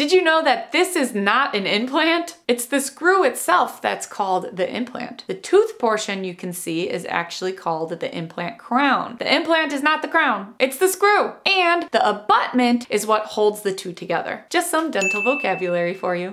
Did you know that this is not an implant? It's the screw itself that's called the implant. The tooth portion you can see is actually called the implant crown. The implant is not the crown, it's the screw. And the abutment is what holds the two together. Just some dental vocabulary for you.